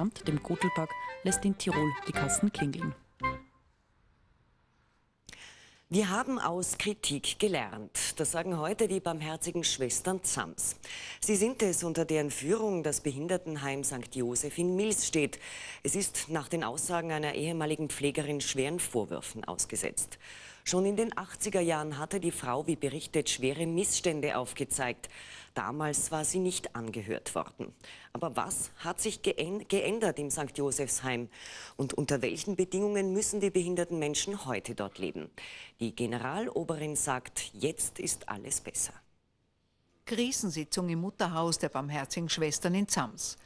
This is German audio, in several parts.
Amt, dem Gotelpark, lässt in Tirol die Kassen klingeln. Wir haben aus Kritik gelernt. Das sagen heute die barmherzigen Schwestern Zams. Sie sind es, unter deren Führung das Behindertenheim St. Joseph in Mils steht. Es ist nach den Aussagen einer ehemaligen Pflegerin schweren Vorwürfen ausgesetzt. Schon in den 80er Jahren hatte die Frau, wie berichtet, schwere Missstände aufgezeigt. Damals war sie nicht angehört worden. Aber was hat sich geändert im St. Josephsheim? Und unter welchen Bedingungen müssen die behinderten Menschen heute dort leben? Die Generaloberin sagt, jetzt ist alles besser. Krisensitzung im Mutterhaus der Barmherzigen Schwestern in Zams.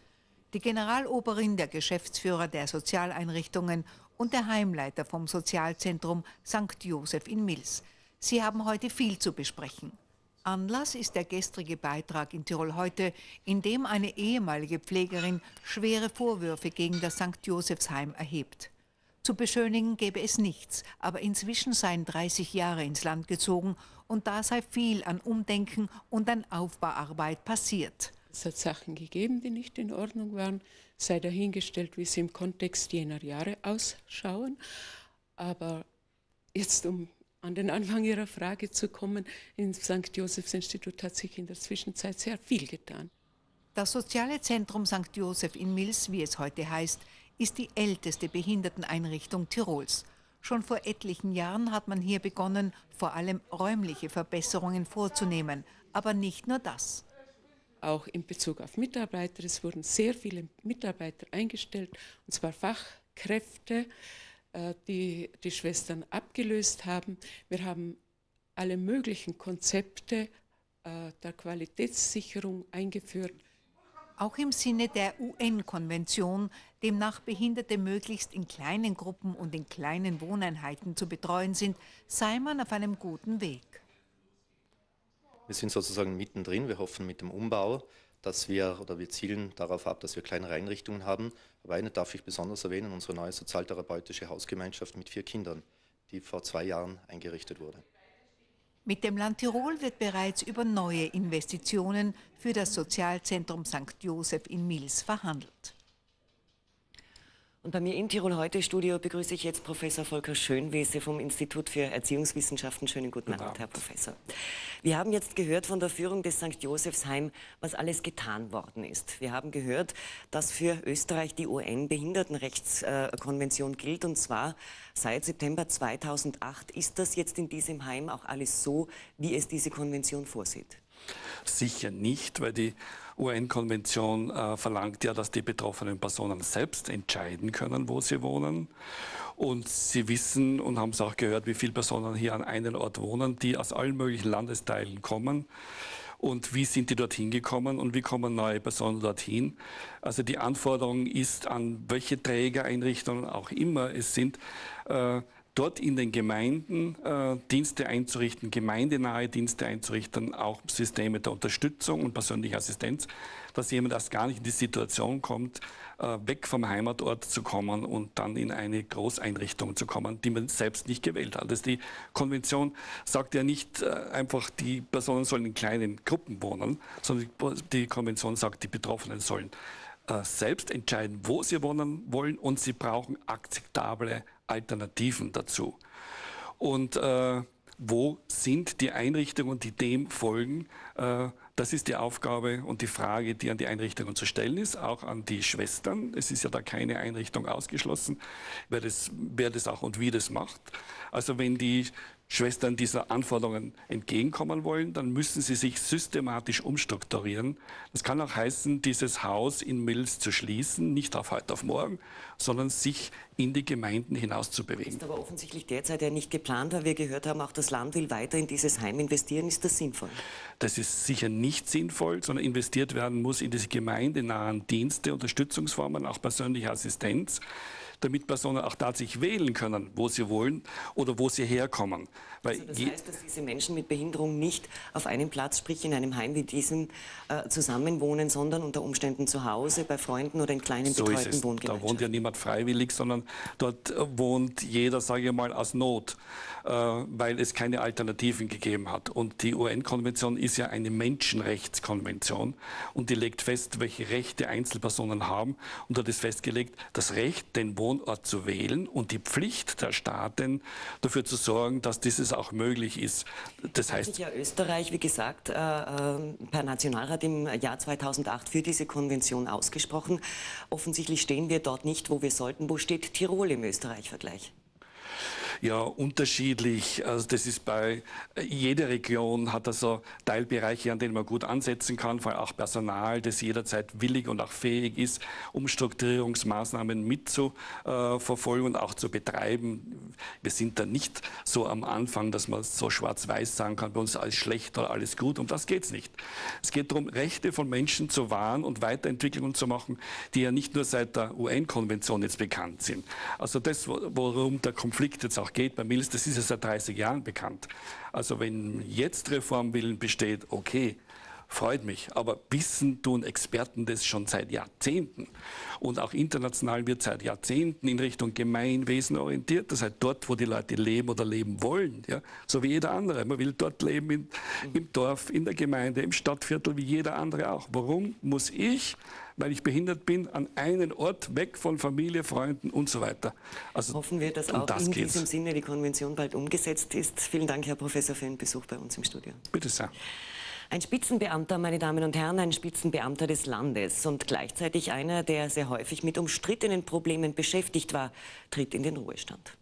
Die Generaloberin, der Geschäftsführer der Sozialeinrichtungen und der Heimleiter vom Sozialzentrum St. Joseph in Mils. Sie haben heute viel zu besprechen. Anlass ist der gestrige Beitrag in Tirol heute, in dem eine ehemalige Pflegerin schwere Vorwürfe gegen das St. Josephsheim erhebt. Zu beschönigen gäbe es nichts, aber inzwischen seien 30 Jahre ins Land gezogen und da sei viel an Umdenken und an Aufbauarbeit passiert. Es hat Sachen gegeben, die nicht in Ordnung waren, sei dahingestellt, wie sie im Kontext jener Jahre ausschauen. Aber jetzt, um an den Anfang Ihrer Frage zu kommen, im St. Josephs Institut hat sich in der Zwischenzeit sehr viel getan. Das Soziale Zentrum St. Joseph in Mils, wie es heute heißt, ist die älteste Behinderteneinrichtung Tirols. Schon vor etlichen Jahren hat man hier begonnen, vor allem räumliche Verbesserungen vorzunehmen. Aber nicht nur das. Auch in Bezug auf Mitarbeiter. Es wurden sehr viele Mitarbeiter eingestellt, und zwar Fachkräfte, äh, die die Schwestern abgelöst haben. Wir haben alle möglichen Konzepte äh, der Qualitätssicherung eingeführt. Auch im Sinne der UN-Konvention, demnach Behinderte möglichst in kleinen Gruppen und in kleinen Wohneinheiten zu betreuen sind, sei man auf einem guten Weg. Wir sind sozusagen mittendrin. Wir hoffen mit dem Umbau dass wir oder wir zielen darauf ab, dass wir kleinere Einrichtungen haben. Aber eine darf ich besonders erwähnen, unsere neue sozialtherapeutische Hausgemeinschaft mit vier Kindern, die vor zwei Jahren eingerichtet wurde. Mit dem Land Tirol wird bereits über neue Investitionen für das Sozialzentrum St. Joseph in Mils verhandelt. Und bei mir in Tirol heute Studio begrüße ich jetzt Professor Volker Schönwese vom Institut für Erziehungswissenschaften. Schönen guten, guten Abend, Herr Professor. Wir haben jetzt gehört von der Führung des St. Josephsheim, was alles getan worden ist. Wir haben gehört, dass für Österreich die UN-Behindertenrechtskonvention gilt und zwar seit September 2008. Ist das jetzt in diesem Heim auch alles so, wie es diese Konvention vorsieht? Sicher nicht, weil die UN-Konvention äh, verlangt ja, dass die betroffenen Personen selbst entscheiden können, wo sie wohnen. Und Sie wissen und haben es auch gehört, wie viele Personen hier an einem Ort wohnen, die aus allen möglichen Landesteilen kommen. Und wie sind die dorthin gekommen und wie kommen neue Personen dorthin? Also die Anforderung ist an welche Trägereinrichtungen auch immer es sind, äh, dort in den Gemeinden äh, Dienste einzurichten, gemeindenahe Dienste einzurichten, auch Systeme der Unterstützung und persönliche Assistenz, dass jemand erst gar nicht in die Situation kommt, äh, weg vom Heimatort zu kommen und dann in eine Großeinrichtung zu kommen, die man selbst nicht gewählt hat. Also die Konvention sagt ja nicht äh, einfach, die Personen sollen in kleinen Gruppen wohnen, sondern die Konvention sagt, die Betroffenen sollen äh, selbst entscheiden, wo sie wohnen wollen und sie brauchen akzeptable Alternativen dazu. Und äh, wo sind die Einrichtungen, die dem folgen? Äh, das ist die Aufgabe und die Frage, die an die Einrichtungen zu stellen ist, auch an die Schwestern. Es ist ja da keine Einrichtung ausgeschlossen, wer das, wer das auch und wie das macht. Also wenn die Schwestern dieser Anforderungen entgegenkommen wollen, dann müssen sie sich systematisch umstrukturieren. Das kann auch heißen, dieses Haus in Mills zu schließen, nicht auf heute auf morgen, sondern sich in die Gemeinden hinaus zu bewegen. Ist aber offensichtlich derzeit ja nicht geplant, weil wir gehört haben, auch das Land will weiter in dieses Heim investieren. Ist das sinnvoll? Das ist sicher nicht sinnvoll, sondern investiert werden muss in diese gemeindenahen Dienste, Unterstützungsformen, auch persönliche Assistenz damit Personen auch tatsächlich wählen können, wo sie wollen oder wo sie herkommen. Weil also das heißt, dass diese Menschen mit Behinderung nicht auf einem Platz, sprich in einem Heim wie diesem, äh, zusammenwohnen, sondern unter Umständen zu Hause, bei Freunden oder in kleinen so betreuten Wohngemeinschaften. Da wohnt ja niemand freiwillig, sondern dort äh, wohnt jeder, sage ich mal, aus Not, äh, weil es keine Alternativen gegeben hat. Und die UN-Konvention ist ja eine Menschenrechtskonvention und die legt fest, welche Rechte Einzelpersonen haben. Und dort ist festgelegt, das Recht, den Wohnort zu wählen und die Pflicht der Staaten dafür zu sorgen, dass dieses auch möglich ist. Das heißt, hat sich ja Österreich, wie gesagt, äh, äh, per Nationalrat im Jahr 2008 für diese Konvention ausgesprochen. Offensichtlich stehen wir dort nicht, wo wir sollten. Wo steht Tirol im Österreich-Vergleich? Ja, unterschiedlich. Also das ist bei jeder Region hat also Teilbereiche, an denen man gut ansetzen kann, vor allem auch Personal, das jederzeit willig und auch fähig ist, Umstrukturierungsmaßnahmen mitzuverfolgen und auch zu betreiben. Wir sind da nicht so am Anfang, dass man so schwarz-weiß sagen kann, bei uns alles schlecht oder alles gut. Um das geht es nicht. Es geht darum, Rechte von Menschen zu wahren und Weiterentwicklungen zu machen, die ja nicht nur seit der UN-Konvention jetzt bekannt sind. Also das, worum der Konflikt jetzt auch geht bei Mills, das ist ja seit 30 Jahren bekannt. Also wenn jetzt Reformwillen besteht, okay, freut mich. Aber wissen tun Experten das schon seit Jahrzehnten. Und auch international wird seit Jahrzehnten in Richtung Gemeinwesen orientiert. Das heißt, dort, wo die Leute leben oder leben wollen. Ja? So wie jeder andere. Man will dort leben, in, im Dorf, in der Gemeinde, im Stadtviertel, wie jeder andere auch. Warum muss ich weil ich behindert bin, an einen Ort weg von Familie, Freunden und so weiter. Also Hoffen wir, dass auch das in geht's. diesem Sinne die Konvention bald umgesetzt ist. Vielen Dank, Herr Professor, für den Besuch bei uns im Studio. Bitte sehr. Ein Spitzenbeamter, meine Damen und Herren, ein Spitzenbeamter des Landes und gleichzeitig einer, der sehr häufig mit umstrittenen Problemen beschäftigt war, tritt in den Ruhestand.